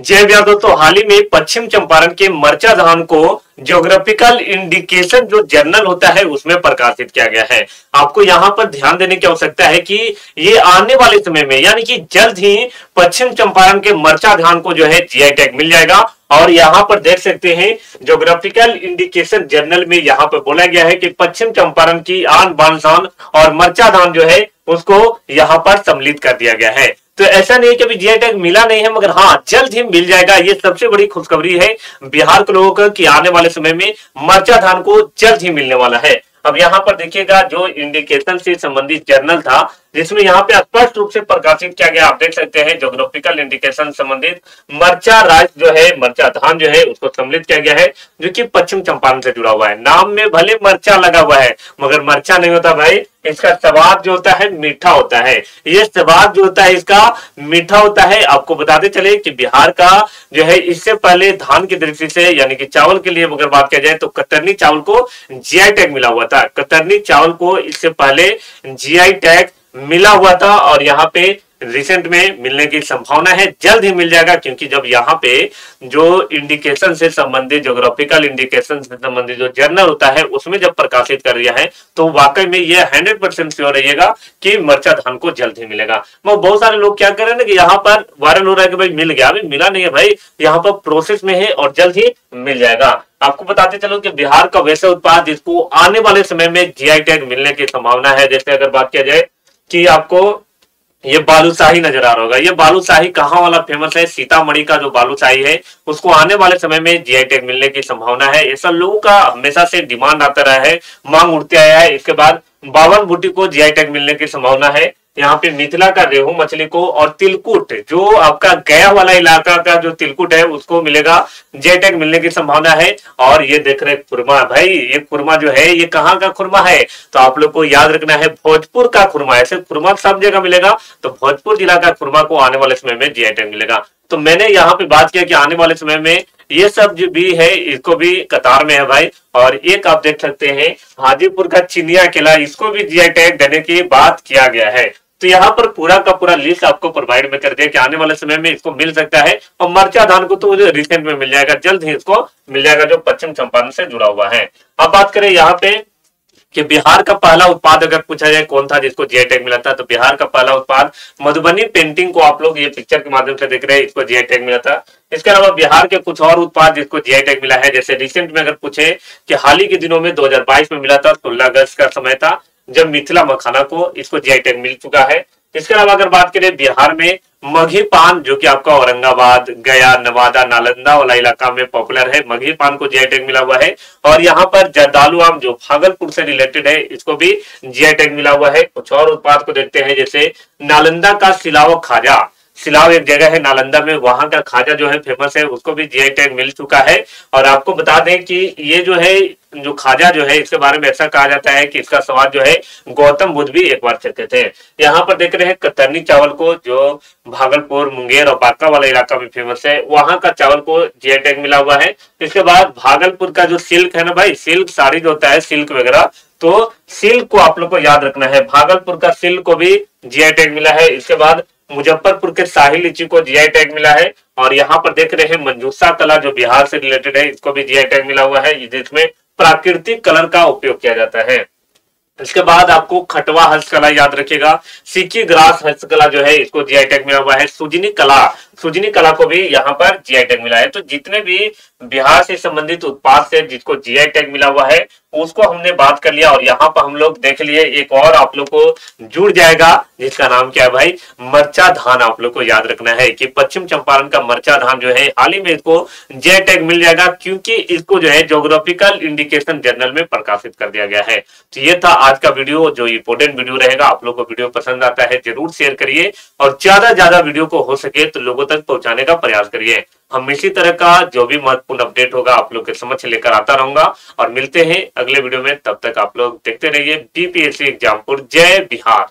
जय भैया दोस्तों हाल ही में पश्चिम चंपारण के मर्चा धान को ज्योग्राफिकल इंडिकेशन जो जर्नल होता है, उसमें प्रकाशित किया गया है। आपको यहाँ पर ध्यान देने की आवश्यकता है कि ये आने वाले समय में, यानी कि जल्द ही पश्चिम चंपारण के मर्चा धान को जो है जीआई टैग मिल जाएगा। और यहाँ पर देख सकते हैं ज्योग्राफिकल इंडिकेशन जर्नल में यहाँ पर बोला गया है कि पश्चिम चंपारण की आन बान शान और मर्चा धान जो है, उसको यहाँ पर सम्मिलित कर दिया गया है। तो ऐसा नहीं कि अभी जीआई टैग मिला नहीं है, मगर हाँ जल्द ही मिल जाएगा। ये सबसे बड़ी खुशखबरी है बिहार के लोगों की आने वाले समय में मर्चा धान को जल्द ही मिलने वाला है। अब यहाँ पर देखिएगा, जो इंडिकेशन से संबंधित जर्नल था जिसमें यहाँ पे स्पष्ट रूप से प्रकाशित किया गया। आप देख सकते हैं जोग्राफिकल इंडिकेशन संबंधित मर्चा राज्य जो है, मर्चा धान जो है, उसको सम्मिलित किया गया है, जो कि पश्चिम चंपारण से जुड़ा हुआ है। नाम में भले मर्चा लगा हुआ है, मगर मर्चा नहीं होता भाई। इसका स्वाद जो होता है, मीठा होता है। ये स्वाद जो होता है, इसका मीठा होता है। आपको बताते चले कि बिहार का जो है, इससे पहले धान की दृष्टि से, यानी कि चावल के लिए अगर बात किया जाए तो कतरनी चावल को जीआई टैग मिला हुआ था। कतरनी चावल को इससे पहले जीआई टैग मिला हुआ था और यहाँ पे रिसेंट में मिलने की संभावना है। जल्द ही मिल जाएगा क्योंकि जब यहाँ पे जो इंडिकेशन से संबंधित जोग्राफिकल इंडिकेशन से संबंधित जो जर्नल होता है, उसमें जब प्रकाशित कर दिया है तो वाकई में ये हंड्रेड परसेंट श्योर रहिएगा कि मर्चा धान को जल्द ही मिलेगा। वो बहुत सारे लोग क्या कर रहे हैं ना कि यहाँ पर वायरल हो रहा है कि भाई मिल गया। अभी मिला नहीं है भाई, यहाँ पर प्रोसेस में है और जल्द ही मिल जाएगा। आपको बताते चलो कि बिहार का वैसे उत्पाद जिसको आने वाले समय में जीआई टैग मिलने की संभावना है। जैसे अगर बात किया जाए कि आपको ये बालूशाही नज़र आ रहा होगा। ये बालूशाही कहाँ वाला फ़ेमस है? सीतामढ़ी का जो बालूशाही है, उसको आने वाले समय में जीआई टैग मिलने की संभावना है। ऐसा लोगों का हमेशा से डिमांड आता रहा है, मांग उठते आया है। इसके बाद बावन बूटी को जीआई टैग मिलने की संभावना है। यहाँ पे मिथिला का रेहू मछली को और तिलकुट, जो आपका गया वाला इलाका का जो तिलकुट है, उसको मिलेगा। जेटेक मिलने की संभावना है। और ये देख रहे खुरमा। भाई, ये खुरमा जो है, ये कहाँ का खुरमा है? तो आप लोग को याद रखना है, भोजपुर का खुरमा। ऐसे खुरमा सब जगह मिलेगा तो भोजपुर जिला का खुरमा को आने वाले समय में जेटेक मिलेगा। तो मैंने यहाँ पे बात किया कि आने वाले समय में ये सब जो भी है, इसको भी कतार में है भाई। और एक आप देख सकते हैं, हाजीपुर का चिनिया किला, इसको भी जीआई टैग देने की बात किया गया है। तो यहाँ पर पूरा का पूरा लिस्ट आपको प्रोवाइड में कर दिया कि आने वाले समय में इसको मिल सकता है। और मर्चा धान को तो रिसेंट में मिल जाएगा, जल्द ही इसको मिल जाएगा जो पश्चिम चंपारण से जुड़ा हुआ है। अब बात करें यहाँ पे कि बिहार का पहला उत्पाद अगर पूछा जाए, कौन था जिसको जीआई टैग मिला था तो बिहार का पहला उत्पाद मधुबनी पेंटिंग को आप लोग ये पिक्चर के माध्यम से देख रहे हैं, इसको जीआई टैग मिला था। इसके अलावा बिहार के कुछ और उत्पाद जिसको जीआई टैग मिला है, जैसे रिसेंट में अगर पूछे कि हाल ही के दिनों में 2022 में मिला था, सोलह अगस्त का समय था, जब मिथिला मखाना को इसको जीआई टैग मिल चुका है। इसके अलावा अगर बात करें बिहार में मघी पान जो कि आपका औरंगाबाद, गया, नवादा, नालंदा वाला इलाका में पॉपुलर है। मघी पान को जीआई टैग मिला हुआ है। और यहाँ पर जरदालू आम, जो भागलपुर से रिलेटेड है, इसको भी जीआई टैग मिला हुआ है। कुछ और उत्पाद को देखते हैं, जैसे नालंदा का सिलाव खाजा। सिलाव एक जगह है नालंदा में, वहाँ का खाजा जो है फ़ेमस है, उसको भी जीआई टैग मिल चुका है। और आपको बता दें कि ये जो है जो खाजा जो है, इसके बारे में ऐसा कहा जाता है कि इसका स्वाद जो है, गौतम बुद्ध भी एक बार चखे थे। यहाँ पर देख रहे हैं कतरनी चावल को, जो भागलपुर, मुंगेर और बांका वाला इलाका में फ़ेमस है, वहाँ का चावल को जीआई टैग मिला हुआ है। इसके बाद भागलपुर का जो सिल्क है ना भाई, सिल्क साड़ी जो होता है, सिल्क वगैरह तो सिल्क को आप लोग को याद रखना है। भागलपुर का सिल्क को भी जीआई टैग मिला है। इसके बाद मुजफ्फरपुर के शाही लीची को जीआई टैग मिला है। और यहाँ पर देख रहे हैं मंजूसा कला, जो बिहार से रिलेटेड है, इसको भी जीआई टैग मिला हुआ है। जिसमें प्राकृतिक कलर का उपयोग किया जाता है। इसके बाद आपको खटवा हस्तकला याद रखेगा सीकी ग्रास हस्तकला जो है, इसको जीआई टैग मिला हुआ है। सुजनी कला सुजनी कला को भी यहाँ पर जीआई टैग मिला है। तो जितने भी बिहार से संबंधित उत्पाद से जिसको जीआई टैग मिला हुआ है, उसको हमने बात कर लिया और यहाँ पर हम लोग देख लिए, एक और आप लोग को जुड़ जाएगा, जिसका नाम क्या है भाई? मर्चा धान आप लोग को याद रखना है कि पश्चिम चंपारण का मर्चा धान जो है, हाल ही में इसको जे टैग मिल जाएगा, क्योंकि इसको जो है जोग्राफिकल इंडिकेशन जर्नल में प्रकाशित कर दिया गया है। तो ये था आज का वीडियो, जो इंपोर्टेंट वीडियो रहेगा, आप लोग को वीडियो पसंद आता है, ज़रूर शेयर करिए और ज़्यादा ज़्यादा वीडियो को हो सके तो लोगों तक पहुँचाने का प्रयास करिए। हम इसी तरह का जो भी महत्वपूर्ण अपडेट होगा आप लोग के समक्ष लेकर आता रहूँगा। और मिलते हैं अगले वीडियो में। तब तक आप लोग देखते रहिए बीपीएससी एग्जामपुर जय बिहार।